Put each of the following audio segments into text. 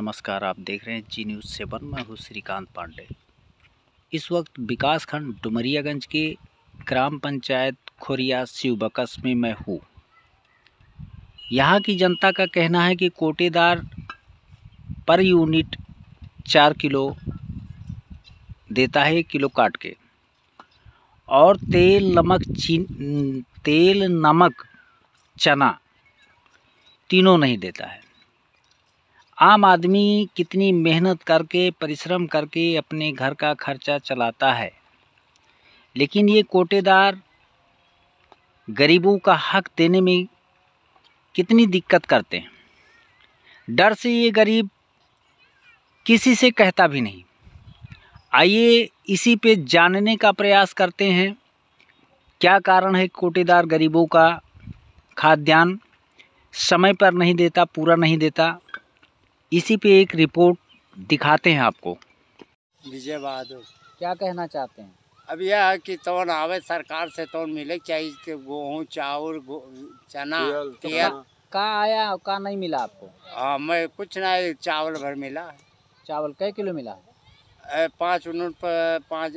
नमस्कार, आप देख रहे हैं जी न्यूज़ सेवन। मैं हूँ श्रीकांत पांडे। इस वक्त विकास खंड डुमरियागंज के ग्राम पंचायत खोरिया शिवबकस में मैं हूँ। यहाँ की जनता का कहना है कि कोटेदार पर यूनिट चार किलो देता है किलो काट के। और तेल नमक चीन, तेल नमक चना तीनों नहीं देता है। आम आदमी कितनी मेहनत करके, परिश्रम करके अपने घर का खर्चा चलाता है। लेकिन ये कोटेदार गरीबों का हक देने में कितनी दिक्कत करते हैं? डर से ये गरीब किसी से कहता भी नहीं। आइए इसी पे जानने का प्रयास करते हैं, क्या कारण है कोटेदार गरीबों का खाद्यान्न समय पर नहीं देता, पूरा नहीं देता? इसी पे एक रिपोर्ट दिखाते हैं आपको। विजय बहादुर। क्या कहना चाहते हैं? अब यह है कि तौन आवे सरकार से तौन मिले चाहिए गेहूँ चावल चना तेल का आया का नहीं मिला आपको? हाँ मैं कुछ नहीं चावल भर मिला। चावल कै किलो मिला? है पाँच यूनिट पर पाँच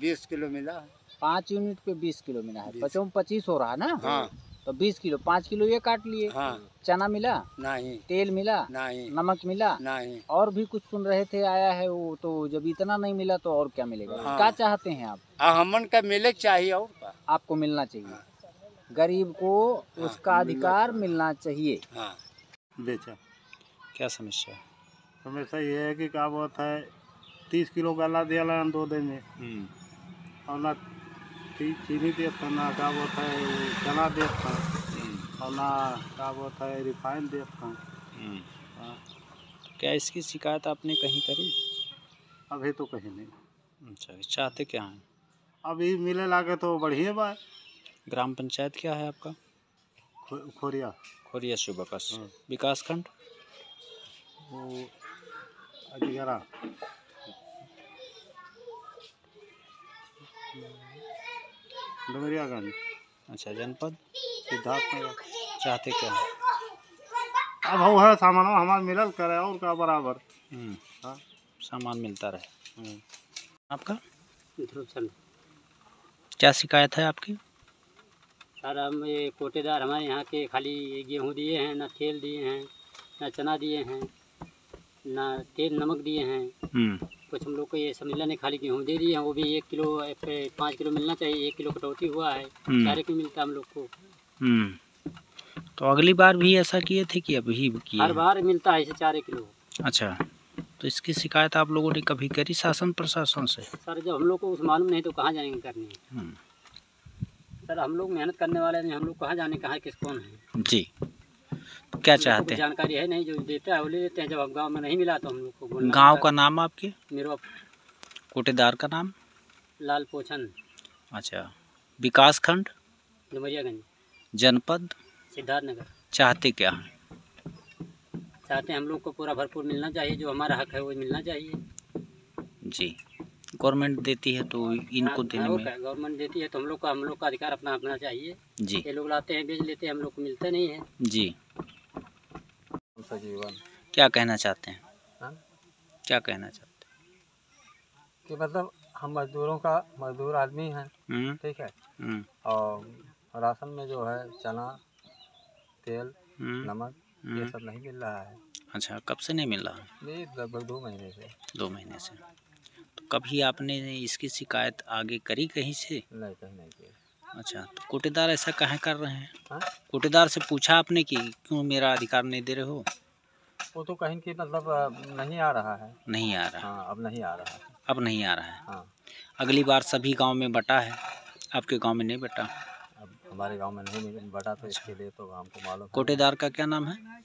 बीस किलो मिला। पाँच यूनिट पे बीस किलो मिला है। बीस। पचों पच्चीस हो रहा है ना? हाँ। तो बीस किलो पाँच किलो ये काट लिए। हाँ। चना मिला? नहीं। तेल मिला? नहीं। नमक मिला? नहीं। और भी कुछ सुन रहे थे आया है वो तो जब इतना नहीं मिला तो और क्या मिलेगा? हाँ। क्या चाहते हैं आप? हमन का मिले चाहिए और आपको मिलना चाहिए। हाँ। गरीब को हाँ। उसका अधिकार मिलना चाहिए। हाँ। बेचा। क्या समस्या है? हमेशा ये है कि क्या बहुत है तीस किलो गला दिया दो दिन में। और ना ची- चीनी देता ना क्या बोलता है चना देता और ना क्या बोलता है रिफाइन देता हाँ, क्या इसकी शिकायत आपने कहीं करी? अभी तो कहीं नहीं। अच्छा चाहते क्या हैं? अभी मिले लागे तो बढ़िया बा। ग्राम पंचायत क्या है आपका? खो, खोरिया। खोरिया शिवबकस हाँ। विकास खंड वो अजगरा। डुमरियागंज अच्छा जनपद? सिद्धार्थनगर चाहते क्या? हैं अब वो है सामान हमारा मिलल करे और का बराबर। हम्म, हाँ। सामान मिलता रहे। हम्म। आपका? क्या शिकायत है आपकी? सर हम ये कोटेदार हमारे यहाँ के खाली गेहूँ दिए हैं ना तेल दिए हैं ना चना दिए हैं ना तेल नमक दिए हैं। हम्म, कुछ हम लोग को ये समझला ने खाली गेहूँ दे दिए हैं वो भी एक किलो पाँच किलो मिलना चाहिए एक किलो कटौती हुआ है हम्म। चार किलो मिलता हम लोग को? हम्म। तो अगली बार भी ऐसा किए थे कि अभी किए हर बार मिलता है इसे चार किलो। अच्छा तो इसकी शिकायत आप लोगों ने कभी करी शासन प्रशासन से? सर जब हम लोग को कुछ मालूम नहीं तो कहाँ जाएँगे करने हम्म, सर हम लोग मेहनत करने वाले हैं हम लोग कहाँ जाने कहाँ किस कौन है? जी। क्या चाहते हैं? जानकारी है नहीं जो देता है वो ले लेते हैं जब गाँव में नहीं मिला तो हम लोग को गाँव का नाम आपके? है। मेरा कोटेदार का नाम? लाल पोछन। अच्छा। विकास खंड? डुमरियागंज। जनपद? सिद्धार्थनगर। चाहते क्या? हैं चाहते हैं हम लोग को पूरा भरपूर मिलना चाहिए जो हमारा हक है वो मिलना चाहिए। जी। गवर्नमेंट देती है तो इनको हाँ, देने में। गवर्नमेंट देती है तो हम लोग का हम लोग का अधिकार अपना अपना चाहिए। जी। ये लोग लाते हैं बेच लेते हैं हम लोग को मिलता नहीं है। जी। सजीवन क्या कहना चाहते हैं? हाँ? क्या कहना चाहते हैं? कि मतलब हम मजदूरों का मजदूर आदमी हैं हम्म, ठीक है? हम्म, और राशन में जो है चना तेल हम्म, नमक ये। सब नहीं मिल रहा है। अच्छा कब से नहीं मिल रहा? ये लगभग दो महीने से। दो महीने से। तो कभी आपने इसकी शिकायत आगे करी कहीं से? नहीं कहीं नहीं किया अच्छा तो कोटेदार ऐसा कहाँ कर रहे हैं? हाँ? कोटेदार से पूछा आपने कि क्यों मेरा अधिकार नहीं दे रहे हो? वो तो कहीं की मतलब नहीं आ रहा है। नहीं आ रहा। हाँ अब नहीं आ रहा है। अब नहीं आ रहा है। हाँ। अगली बार सभी गाँव में बटा है। आपके गाँव में नहीं बटा? अब हमारे गाँव में नहीं बटा तो इसके लिए तो हमको मालूम कोटेदार का क्या नाम है?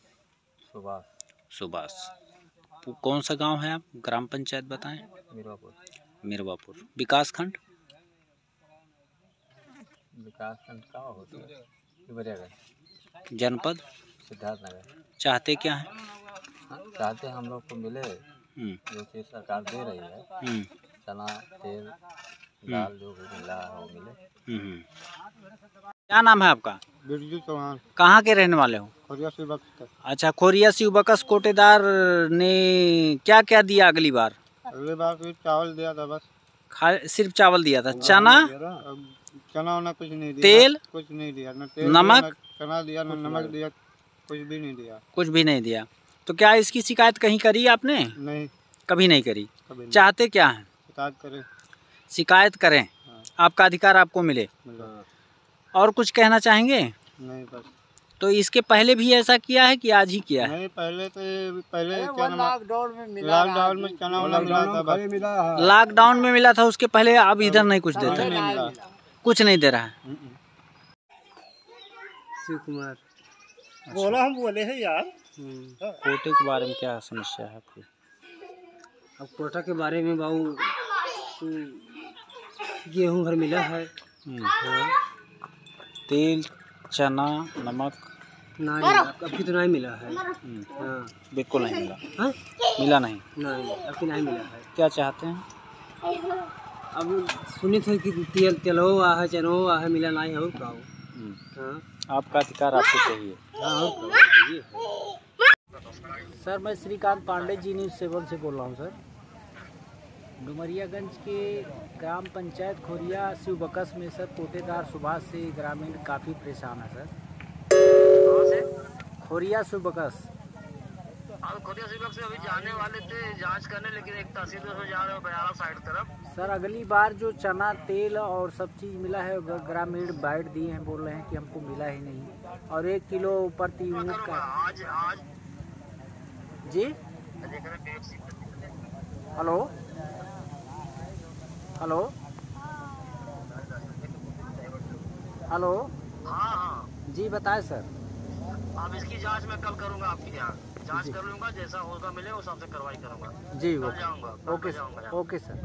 सुभाष। पु- कौन सा गाँव है आप? ग्राम पंचायत बताएँ। मीरवापुर। मिरवापुर। विकास खंड विकास खंड का होता है। जनपद? सिद्धार्थनगर। चाहते क्या हैं? हाँ, चाहते हम लोग को मिले। हम्म, जो चीज़ सरकार दे रही है हम्म, चना तेल दाल जो भी मिल रहा है वो मिले। हम्म। क्या नाम है आपका? बिरजू चौहान। कहाँ के रहने वाले हो? खरिया से। अच्छा खोरिया शिव बकस कोटेदार ने क्या क्या दिया अगली बार? अगली बार चावल दिया था बस। खा सिर्फ़ चावल दिया था। चना चना वना कुछ नहीं दिया तेल? कुछ नहीं दिया न तेल नमक? चना दिया न नमक दिया कुछ भी नहीं दिया। कुछ भी नहीं दिया। तो क्या इसकी शिकायत कहीं करी आपने? नहीं। कभी नहीं करी। कभी नहीं। चाहते क्या है? शिकायत करे। शिकायत करें। हाँ। आपका अधिकार आपको मिले। और कुछ कहना चाहेंगे? नहीं बस। तो इसके पहले भी ऐसा किया है कि आज ही किया है? पहले तो पहले लॉकडाउन में मिला लॉकडाउन में चना वाला मिला था लॉकडाउन में मिला था उसके पहले अब इधर नहीं कुछ देता। नहीं कुछ नहीं दे रहा। है हम्म। शिव कुमार। बोला हम बोले हैं यार। कोटे के बारे में क्या समस्या है आपकी? अब कोटा के बारे में बाबू गेहूँ भर मिला है। हम्म। तेल चना नमक ना अब की तो नहीं मिला है। हाँ। बिल्कुल नहीं मिला। हाँ? मिला नहीं। नहीं अब नहीं मिला है। क्या चाहते हैं? अब सुने थे कि तेल तेलो आ है चनो आ है मिला नहीं और का हो। हम्म, हाँ। आपका अधिकार आपको चाहिए। हाँ हो, सर मैं Shrikant Pandey Zee news seven से बोल रहा हूँ सर। डुमरियागंज के ग्राम पंचायत खोरिया शिव बकस में सर कोटेदार सुभाष से ग्रामीण काफ़ी परेशान है सर। खोरिया शिव बकस अब खोदिया से अभी जाने वाले थे जाँच करने लेकिन एक से जा रहे हो बयारा साइड तरफ़। सर अगली बार जो चना तेल और सब चीज़ मिला है ग्रामीण बाइट दिए हैं बोल रहे हैं कि हमको मिला ही नहीं। और एक किलो प्रति यूनिट का। आज आज। जी? हेलो? हेलो? हेलो? हाँ हाँ। जी बताए सर। अब इसकी जाँच मैं कल करूँगा आपके यहाँ। जाँच कर लूँगा जैसा होगा मिले उस हिसाब से कार्रवाई करूँगा। जी वो ओके। जाऊँगा ओके जाऊँगा। Sir okay sir.